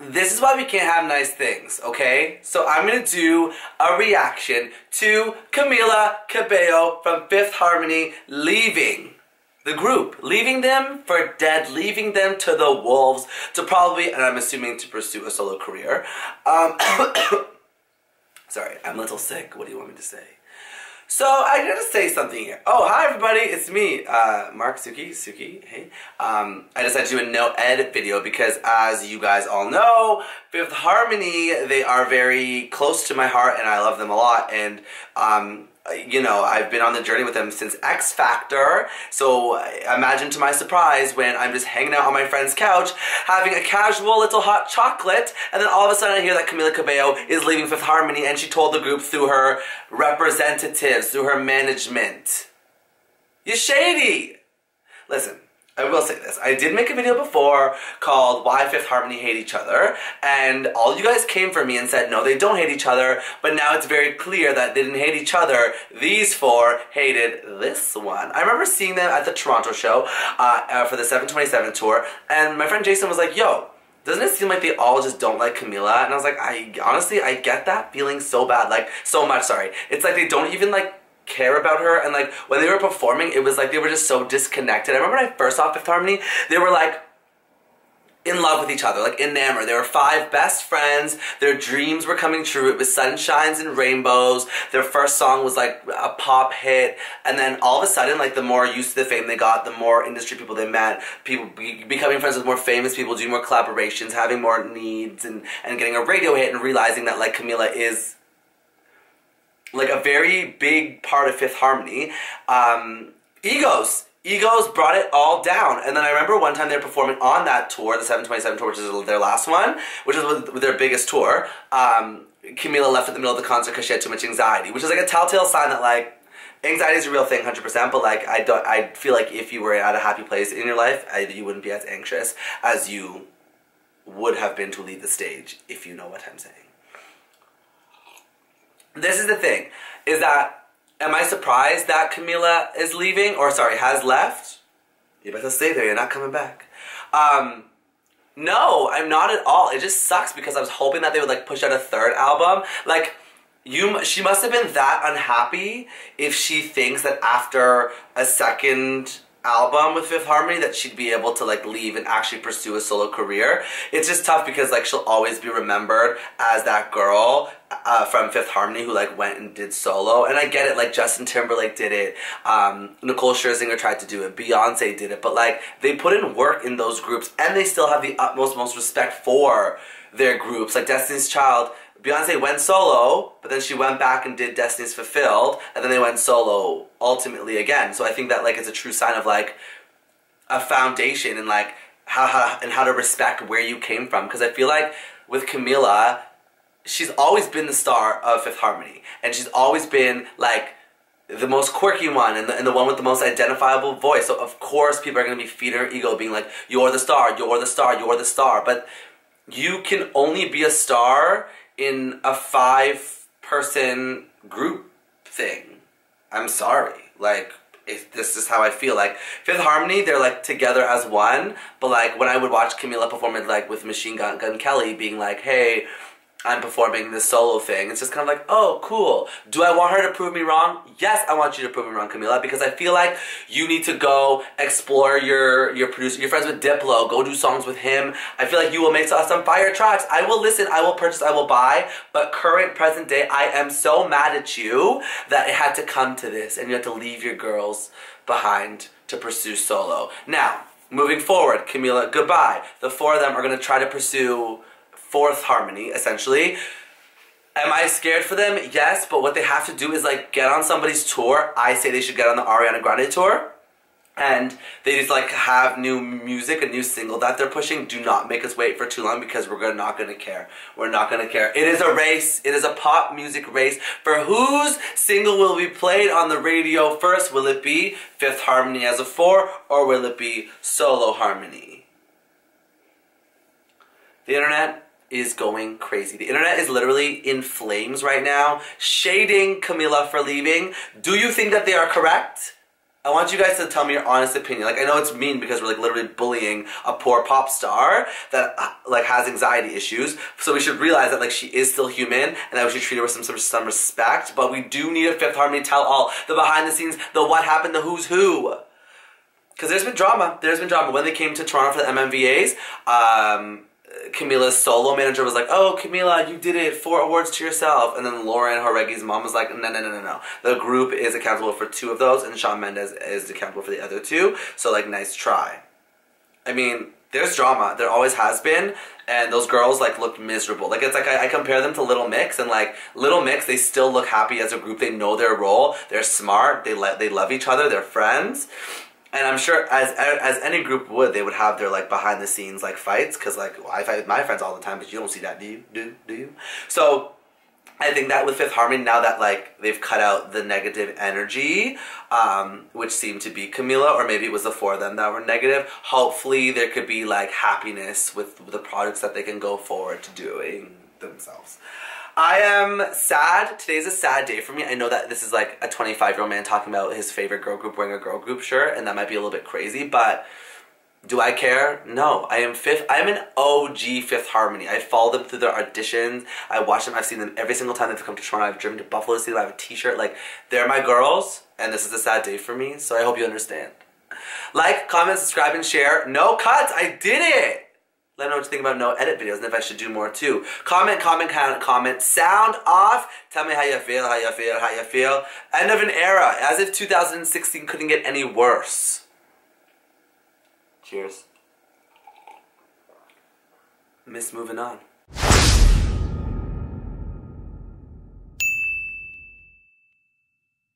this is why we can't have nice things, okay? So I'm gonna do a reaction to Camila Cabello from Fifth Harmony leaving the group, leaving them for dead, leaving them to the wolves to probably, and I'm assuming to pursue a solo career. Um, sorry, I'm a little sick. What do you want me to say? So I gotta say something here. Oh, hi everybody, it's me, uh, Mark Suki, Suki, hey. Um, I decided to do a no edit video because as you guys all know, Fifth Harmony, they are very close to my heart and I love them a lot and um, you know, I've been on the journey with them since X Factor. So imagine to my surprise when I'm just hanging out on my friend's couch, having a casual little hot chocolate, and then all of a sudden I hear that Camila Cabello is leaving Fifth Harmony and she told the group through her representatives, through her management. You're shady! Listen, I will say this. I did make a video before called Why Fifth Harmony Hate Each Other, and all you guys came for me and said, no, they don't hate each other, but now it's very clear that they didn't hate each other. These four hated this one. I remember seeing them at the Toronto show uh, uh, for the 727 tour, and my friend Jason was like, yo, doesn't it seem like they all just don't like Camila? And I was like, I honestly, I get that feeling so bad, like, so much, sorry. It's like they don't even like care about her and like when they were performing it was like they were just so disconnected. I remember when I first saw Fifth Harmony, they were like in love with each other, like enamored. They were five best friends. Their dreams were coming true. It was sunshines and rainbows. Their first song was like a pop hit. And then all of a sudden, like the more used to the fame they got, the more industry people they met, people be becoming friends with more famous people, doing more collaborations, having more needs and, and getting a radio hit and realizing that like Camila is like a very big part of Fifth Harmony. Um, egos. Egos brought it all down. And then I remember one time they were performing on that tour, the 727 tour, which is their last one, which is their biggest tour. Um, Camila left in the middle of the concert because she had too much anxiety, which is like a telltale sign that like anxiety is a real thing 100% but like i don't i feel like if you were at a happy place in your life I, you wouldn't be as anxious as you would have been to leave the stage if you know what i'm saying this is the thing, is that, am I surprised that Camila is leaving, or sorry, has left? You better stay there, you're not coming back. Um, no, I'm not at all. It just sucks because I was hoping that they would like push out a third album. Like, you, she must have been that unhappy if she thinks that after a second album with Fifth Harmony that she'd be able to like leave and actually pursue a solo career. It's just tough because like she'll always be remembered as that girl uh, from Fifth Harmony who like went and did solo. And I get it, like Justin Timberlake did it, um, Nicole Scherzinger tried to do it, Beyonce did it, but like they put in work in those groups and they still have the utmost most respect for their groups. Like Destiny's Child Beyonce went solo, but then she went back and did Destiny's Fulfilled, and then they went solo ultimately again. So I think that like it's a true sign of like a foundation and like how, how and how to respect where you came from. Because I feel like with Camila, she's always been the star of Fifth Harmony, and she's always been like the most quirky one and the, and the one with the most identifiable voice. So of course people are to be feeding her ego, being like, "You're the star, you're the star, you're the star." But you can only be a star in a five person group thing. I'm sorry. Like, if this is how I feel. Like Fifth Harmony, they're like together as one. But like when I would watch Camila perform it, like with Machine Gun Gun Kelly, being like, "Hey, I'm performing this solo thing. It's just kind of like, oh, cool. Do I want her to prove me wrong? Yes, I want you to prove me wrong, Camila, because I feel like you need to go explore your your producer. Your friends with Diplo. Go do songs with him. I feel like you will make some fire tracks. I will listen. I will purchase. I will buy. But current present day, I am so mad at you that it had to come to this, and you had to leave your girls behind to pursue solo. Now, moving forward, Camila, goodbye. The four of them are gonna try to pursue fourth harmony, essentially. Am I scared for them? Yes, but what they have to do is like get on somebody's tour. I say they should get on the Ariana Grande tour. And they just like have new music, a new single that they're pushing. Do not make us wait for too long because we're not gonna care. We're not gonna care. It is a race. It is a pop music race for whose single will be played on the radio first. Will it be Fifth Harmony as a four or will it be Solo Harmony? The internet is going crazy. The internet is literally in flames right now, shading Camila for leaving. Do you think that they are correct? I want you guys to tell me your honest opinion. Like I know it's mean because we're like literally bullying a poor pop star that uh, like has anxiety issues. So we should realize that like she is still human and that we should treat her with some some, some respect. But we do need a Fifth Harmony tell all, the behind the scenes, the what happened, the who's who. Because there's been drama. There's been drama when they came to Toronto for the MMVAs. Um, Camila's solo manager was like, "Oh, Camila, you did it. Four awards to yourself." And then Lauren Jauregui's mom was like, "No, no, no, no, no. The group is accountable for two of those, and Shawn Mendes is accountable for the other two. So, like, nice try." I mean, there's drama. There always has been, and those girls like look miserable. Like it's like I, I compare them to Little Mix, and like Little Mix, they still look happy as a group. They know their role. They're smart. They let they love each other. They're friends and I'm sure as as any group would, they would have their like behind the scenes like fights because like I fight with my friends all the time, but you don't see that, do you? Do do you? So I think that with Fifth Harmony, now that like they've cut out the negative energy, um, which seemed to be Camila, or maybe it was the four of them that were negative. Hopefully, there could be like happiness with the products that they can go forward to doing themselves. I am sad. Today's a sad day for me. I know that this is like a 25 year old man talking about his favorite girl group wearing a girl group shirt, and that might be a little bit crazy, but do I care? No. I am fifth. I am an OG Fifth Harmony. I follow them through their auditions. I watch them. I've seen them every single time they've come to Toronto. I've driven to Buffalo to see them. I have a T-shirt. Like they're my girls, and this is a sad day for me. So I hope you understand. Like, comment, subscribe, and share. No cuts. I did it. Let me know what you think about no edit videos and if I should do more too. Comment, comment, comment, comment. Sound off. Tell me how you feel, how you feel, how you feel. End of an era. As if 2016 couldn't get any worse. Cheers. Miss moving on.